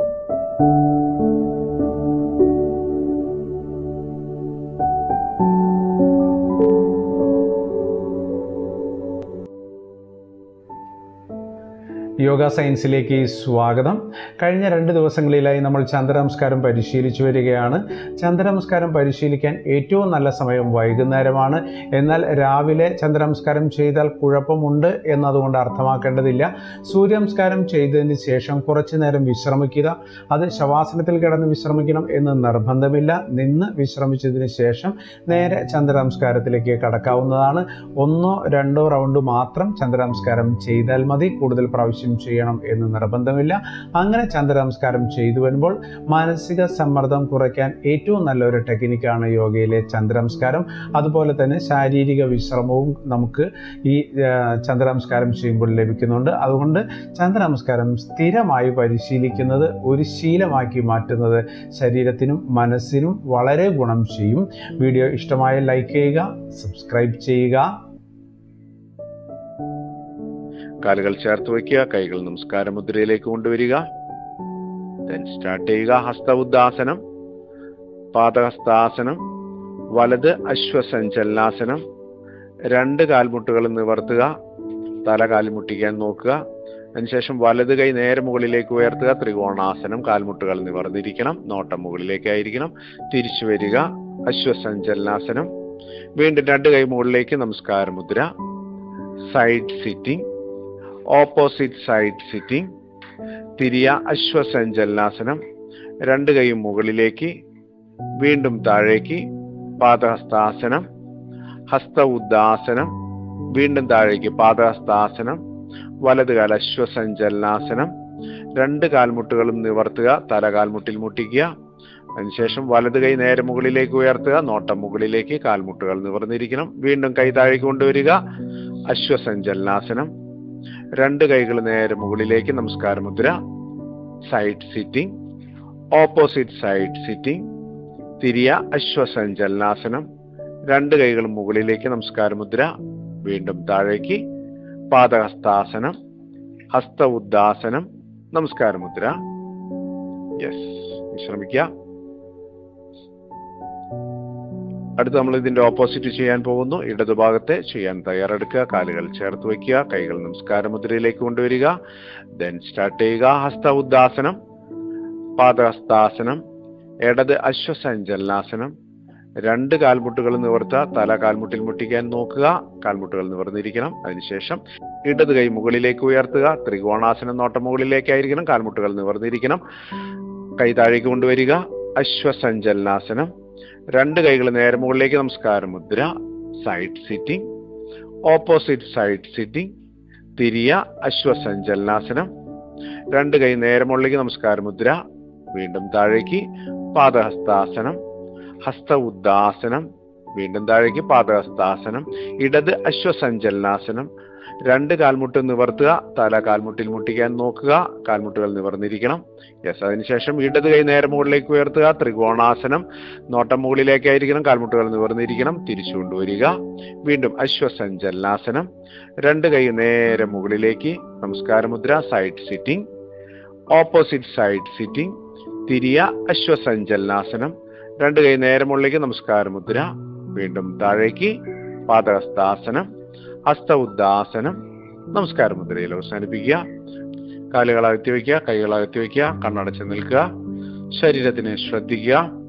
Thank you yoga സയൻസിലേക്ക് സ്വാഗതം. കഴിഞ്ഞ രണ്ട് ദിവസങ്ങളിലായി നമ്മൾ ചന്ദ്രനമസ്കാരം പരിശീലിച്ചു വരികയാണ്. ചന്ദ്രനമസ്കാരം പരിശീലിക്കാൻ ഏറ്റവും നല്ല സമയം വൈകുന്നേരമാണ്. എന്നാൽ രാവിലെ ചന്ദ്രനമസ്കാരം ചെയ്താൽ കുഴപ്പമുണ്ട് എന്നതുകൊണ്ട് അർത്ഥമാക്കേണ്ടതില്ല. സൂര്യനമസ്കാരം ചെയ്തതിന് ശേഷം കുറച്ചു നേരം വിശ്രമിക്കുക. അത് ശവാസനത്തിൽ കിടന്ന് വിശ്രമിക്കണം എന്ന് നിർബന്ധമില്ല. നിന്ന് വിശ്രമിച്ചതിന് ശേഷം നേരെ ചന്ദ്രനമസ്കാരത്തിലേക്ക് കടക്കാവുന്നതാണ്. ഒന്നോ രണ്ടോ റൗണ്ട് മാത്രം ചന്ദ്രനമസ്കാരം ചെയ്താൽ മതി. കൂടുതൽ പ്രാവശ്യം ചെയ്യണം എന്ന് നിർബന്ധമില്ല. അങ്ങനെ ചന്ദ്രനമസ്കാരം ചെയ്തു വരുമ്പോൾ മാനസിക സമ്മർദ്ദം കുറയ്ക്കാൻ ഏറ്റവും നല്ലൊരു ടെക്നിക്കാണ് യോഗയിലെ ചന്ദ്രനമസ്കാരം. അതുപോലെ തന്നെ ശാരീരിക വിശ്രമവും നമുക്ക് ഈ ചന്ദ്ര ചന്ദ്രനമസ്കാരം ചെയ്യുമ്പോൾ ലഭിക്കുന്നുണ്ട്. അതുകൊണ്ട് ചന്ദ്രനമസ്കാരം സ്ഥിരമായി പരിശീലിക്കുന്നത് ഒരു ശീലമാക്കി മാറ്റുന്നത് ശരീരത്തിനും മനസ്സിനും വളരെ ഗുണം ചെയ്യും. വീഡിയോ ഇഷ്ടമായ ലൈക്ക് ചെയ്യുക സബ്സ്ക്രൈബ് ചെയ്യുക. കാലുകൾ ചേർത്ത് വയ്ക്കുക കൈകൾ നമസ്കാര മുദ്രയിലേക്ക് കൊണ്ടുവരിക. ദെൻ സ്റ്റാർട്ട് ചെയ്യുക ഹസ്തബുദ്ധാസനം പാദഹസ്താസനം വലത് അശ്വസഞ്ചലനാസനം രണ്ട് കാൽമുട്ടുകൾ നിവർത്തുക തല കാൽമുട്ടിക്കാൻ നോക്കുക. അതിനുശേഷം വലത് കൈ നേരെ മുകളിലേക്ക് ഉയർത്തുക ത്രികോണാസനം കാൽമുട്ടുകൾ നിവർന്നിരിക്കണം നോട്ടം മുകളിലേക്കായിരിക്കണം തിരിച്ചു വരിക അശ്വസഞ്ചലനാസനം വീണ്ടും രണ്ട് കൈ മുകളിലേക്ക് നമസ്കാര മുദ്ര side sitting opposite side sitting തിരിയ അശ്വസഞ്ചലനാസനം രണ്ട് കൈയും മുകളിലേക്ക് വീണ്ടും താഴേക്ക് പാദഹസ്താസനം ഹസ്ത ഉദ്ദാസനം വീണ്ടും താഴേക്ക് പാദഹസ്താസനം വലത് കാൽ അശ്വസഞ്ചലനാസനം രണ്ട് കാൽമുട്ടുകളും നിവർത്തുക തല കാൽമുട്ടിൽ മുട്ടിക്കുക അതിനുശേഷം വലത് കൈ നേരെ മുകളിലേക്ക് ഉയർത്തുക നോട്ടം മുകളിലേക്ക് കാൽമുട്ടുകൾ നിവർന്നിരിക്കണം വീണ്ടും കൈ താഴേക്ക് കൊണ്ടുവരിക അശ്വസഞ്ചലനാസനം രണ്ട് കൈകൾ നേരെ മുകളിലേക്ക് നമസ്കാരം മുദ്ര. Side sitting opposite side sitting തിരിയ അശ്വസഞ്ചലനാസനം. രണ്ട് കൈകൾ മുകളിലേക്ക് നമസ്കാര മുദ്ര. വീണ്ടും താഴേക്ക് പാദഹസ്താസനം ഹസ്ത ഉദ്ദാസനം നമസ്കാര മുദ്ര. യെസ് വിശ്രമിക്കുക അടുത്ത് നമ്മൾ ഇതിന്റെ ഓപ്പോസിറ്റ് ചെയ്യാൻ പോകുന്നു. ഇടതുഭാഗത്തെ ചെയ്യാൻ തയ്യാറെടുക്കുക. കാലുകൾ ചേർത്ത് വയ്ക്കുക. കൈകൾ നമസ്കാര മുദ്രയിലേക്ക് കൊണ്ടുവരിക. ദെൻ സ്റ്റാർട്ട് ചെയ്യുക. ഹസ്ത ഉദ്ദാസനം പാദഹസ്താസനം. ഇടത് അശ്വസഞ്ചലനാസനം രണ്ട് കാൽമുട്ടുകൾ നിവർത്തുക. തല കാൽമുട്ടിൽ മുട്ടിക്കാൻ നോക്കുക. കാൽമുട്ടുകൾ നിവർന്നിരിക്കണം. അതിനുശേഷം ഇടത് കൈ മുകളിലേക്ക് ഉയർത്തുക. ത്രികോണാസനം നോട്ടം മുകളിലേക്കായിരിക്കണം. കാൽമുട്ടുകൾ നിവർന്നിരിക്കണം. കൈ താഴേക്ക് കൊണ്ടുവരിക. അശ്വസഞ്ചലനാസനം രണ്ട് കൈകൾ നേരെ മുകളിലേക്ക് നമസ്കാരം. മുദ്ര side sitting opposite side sitting തിരിയ അശ്വസഞ്ചലനാസനം. രണ്ട് കൈ നേരെ മുകളിലേക്ക് നമസ്കാര. മുദ്ര വീണ്ടും താഴേക്ക് പാദഹസ്താസനം. ഹസ്ത ഉദ്ദാസനം വീണ്ടും താഴേക്ക് പാദഹസ്താസനം. ഇടത് അശ്വസഞ്ചലനാസനം. രണ്ട് കാൽമുട്ട് നിവർത്തുക തല കാൽമുട്ടിൽ മുട്ടിക്കാൻ നോക്കുക കാൽമുട്ടുകൾ നിവർന്നിരിക്കണം. യെസ് അതിനുശേഷം ഇടത് കൈ നേരെ മുകളിലേക്ക് ഉയർത്തുക ത്രികോണാസനം. നോട്ടം മുകളിലേക്കായിരിക്കണം കാൽമുട്ടുകൾ നിവർന്നിരിക്കണം തിരിച്ചു കൊണ്ടുവരിക വീണ്ടും അശ്വസഞ്ചലനാസനം രണ്ട് കൈ നേരെ മുകളിലേക്ക് നമസ്കാരമുദ്ര side sitting opposite side sitting തിരിയ അശ്വസഞ്ചലനാസനം രണ്ട് കൈ നേരെ മുകളിലേക്ക് നമസ്കാരമുദ്ര. വീണ്ടും താഴേക്ക് പാദഹസ്താസനം. ഹസ്ത ഉദ്ദാസനം നമസ്കാര മുദ്രയിൽ അവസാനിപ്പിക്കുക. കാലുകൾ അകത്തി വയ്ക്കുക കൈകൾ അകത്തി വയ്ക്കുക കണ്ണടച്ച് നിൽക്കുക ശരീരത്തിനെ ശ്രദ്ധിക്കുക.